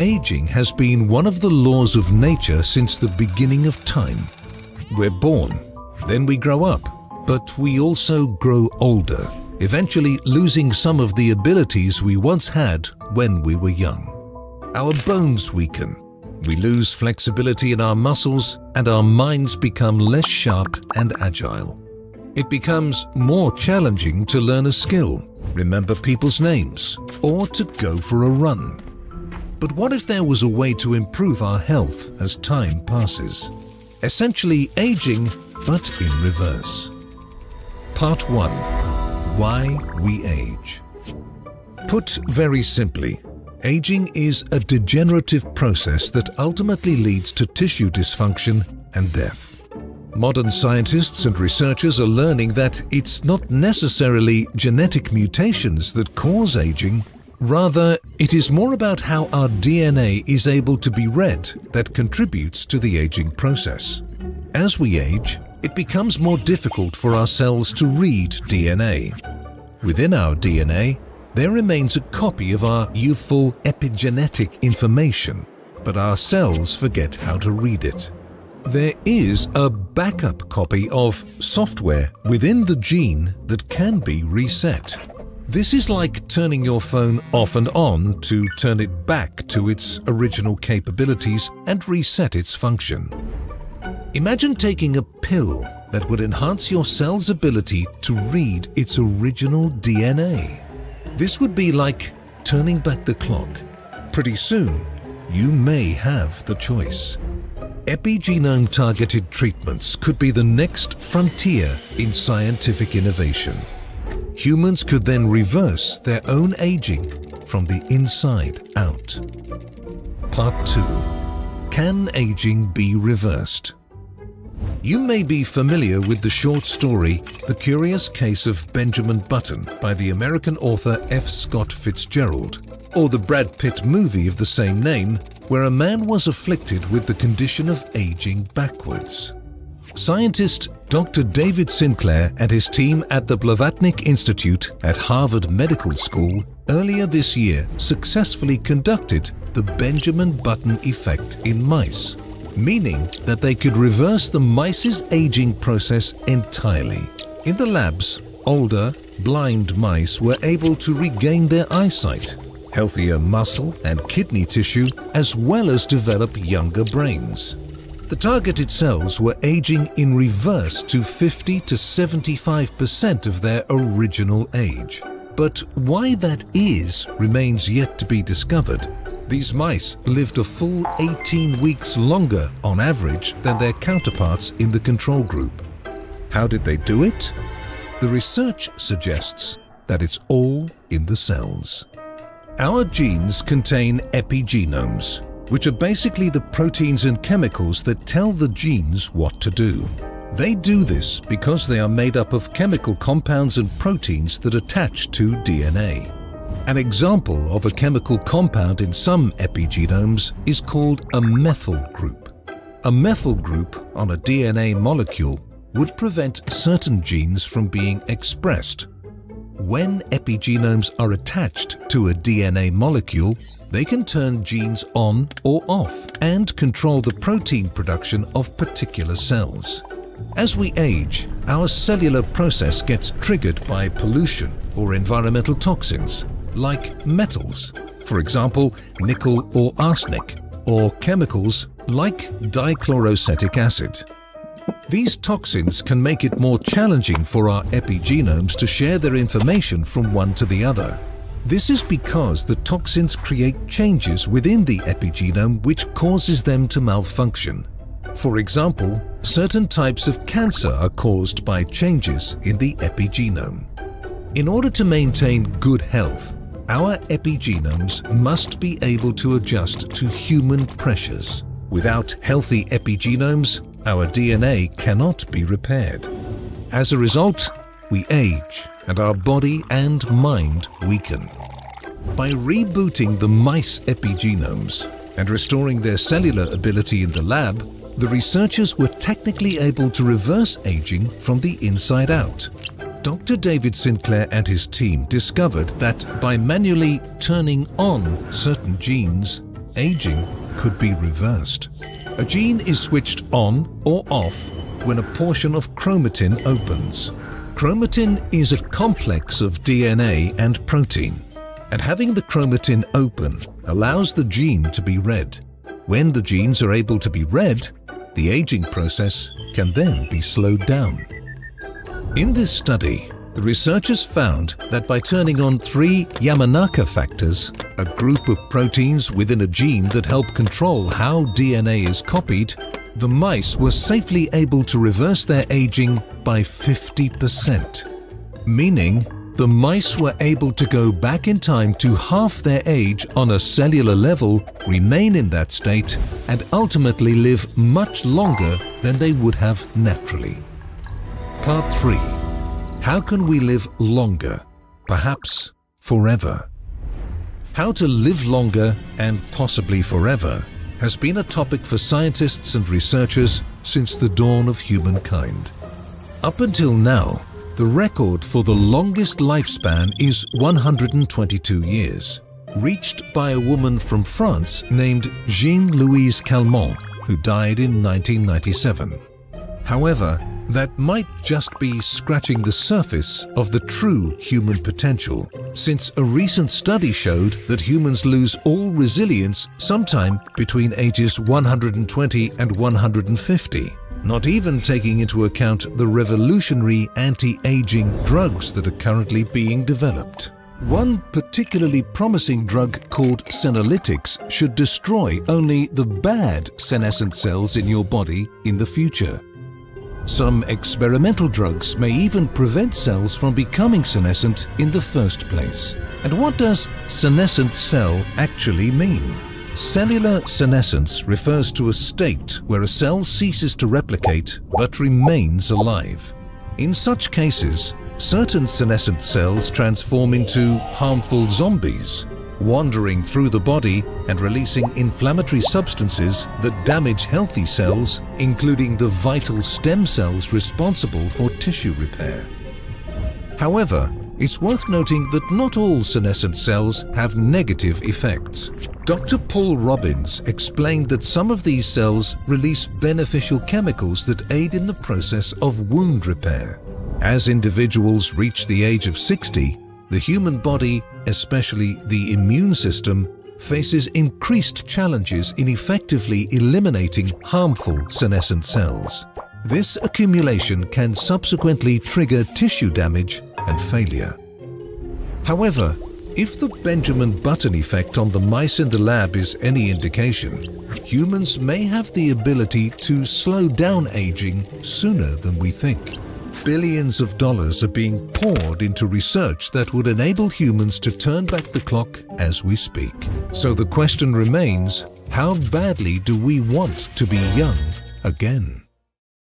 Aging has been one of the laws of nature since the beginning of time. We're born, then we grow up, but we also grow older, eventually losing some of the abilities we once had when we were young. Our bones weaken, we lose flexibility in our muscles, and our minds become less sharp and agile. It becomes more challenging to learn a skill, remember people's names, or to go for a run. But what if there was a way to improve our health as time passes? Essentially aging, but in reverse. Part 1. Why we age. Put very simply, aging is a degenerative process that ultimately leads to tissue dysfunction and death. Modern scientists and researchers are learning that it's not necessarily genetic mutations that cause aging, rather it is more about how our DNA is able to be read that contributes to the aging process. As we age, it becomes more difficult for our cells to read DNA. Within our DNA, there remains a copy of our youthful epigenetic information, but our cells forget how to read it. There is a backup copy of software within the gene that can be reset. This is like turning your phone off and on to turn it back to its original capabilities and reset its function. Imagine taking a pill that would enhance your cell's ability to read its original DNA. This would be like turning back the clock. Pretty soon, you may have the choice. Epigenome-targeted treatments could be the next frontier in scientific innovation. Humans could then reverse their own aging from the inside out. Part 2. Can aging be reversed? You may be familiar with the short story The Curious Case of Benjamin Button by the American author F. Scott Fitzgerald, or the Brad Pitt movie of the same name where a man was afflicted with the condition of aging backwards. Scientist Dr. David Sinclair and his team at the Blavatnik Institute at Harvard Medical School earlier this year successfully conducted the Benjamin Button effect in mice, meaning that they could reverse the mice's aging process entirely. In the labs, older, blind mice were able to regain their eyesight healthier muscle and kidney tissue, as well as develop younger brains. The targeted cells were aging in reverse to 50 to 75% of their original age. But why that is remains yet to be discovered. These mice lived a full 18 weeks longer on average than their counterparts in the control group. How did they do it? The research suggests that it's all in the cells. Our genes contain epigenomes, which are basically the proteins and chemicals that tell the genes what to do. They do this because they are made up of chemical compounds and proteins that attach to DNA. An example of a chemical compound in some epigenomes is called a methyl group. A methyl group on a DNA molecule would prevent certain genes from being expressed when epigenomes are attached to a DNA molecule, they can turn genes on or off and control the protein production of particular cells. As we age, our cellular process gets triggered by pollution or environmental toxins, like metals, for example, nickel or arsenic, or chemicals like dichloroacetic acid. These toxins can make it more challenging for our epigenomes to share their information from one to the other. This is because the toxins create changes within the epigenome which causes them to malfunction. For example, certain types of cancer are caused by changes in the epigenome. In order to maintain good health, our epigenomes must be able to adjust to human pressures. Without healthy epigenomes, our DNA cannot be repaired. As a result, we age and our body and mind weaken. By rebooting the mice epigenomes and restoring their cellular ability in the lab, the researchers were technically able to reverse aging from the inside out. Dr. David Sinclair and his team discovered that by manually turning on certain genes, aging could be reversed. A gene is switched on or off when a portion of chromatin opens. Chromatin is a complex of DNA and protein, and having the chromatin open allows the gene to be read. When the genes are able to be read, the aging process can then be slowed down. In this study, the researchers found that by turning on three Yamanaka factors, a group of proteins within a gene that help control how DNA is copied, the mice were safely able to reverse their aging by 50%. Meaning, the mice were able to go back in time to half their age on a cellular level, remain in that state, and ultimately live much longer than they would have naturally. Part 3 how can we live longer, perhaps forever? How to live longer and possibly forever has been a topic for scientists and researchers since the dawn of humankind. Up until now, the record for the longest lifespan is 122 years, reached by a woman from France named Jeanne-Louise Calment, who died in 1997. However, that might just be scratching the surface of the true human potential, since a recent study showed that humans lose all resilience sometime between ages 120 and 150, not even taking into account the revolutionary anti-aging drugs that are currently being developed. One particularly promising drug called senolytics should destroy only the bad senescent cells in your body in the future. Some experimental drugs may even prevent cells from becoming senescent in the first place. And what does senescent cell actually mean? Cellular senescence refers to a state where a cell ceases to replicate but remains alive. In such cases, certain senescent cells transform into harmful zombies, wandering through the body and releasing inflammatory substances that damage healthy cells, including the vital stem cells responsible for tissue repair. However, it's worth noting that not all senescent cells have negative effects. Dr. Paul Robbins explained that some of these cells release beneficial chemicals that aid in the process of wound repair. As individuals reach the age of 60, the human body, especially the immune system, faces increased challenges in effectively eliminating harmful senescent cells. This accumulation can subsequently trigger tissue damage and failure. However, if the Benjamin Button effect on the mice in the lab is any indication, humans may have the ability to slow down aging sooner than we think billions of dollars are being poured into research that would enable humans to turn back the clock as we speak. So the question remains, how badly do we want to be young again?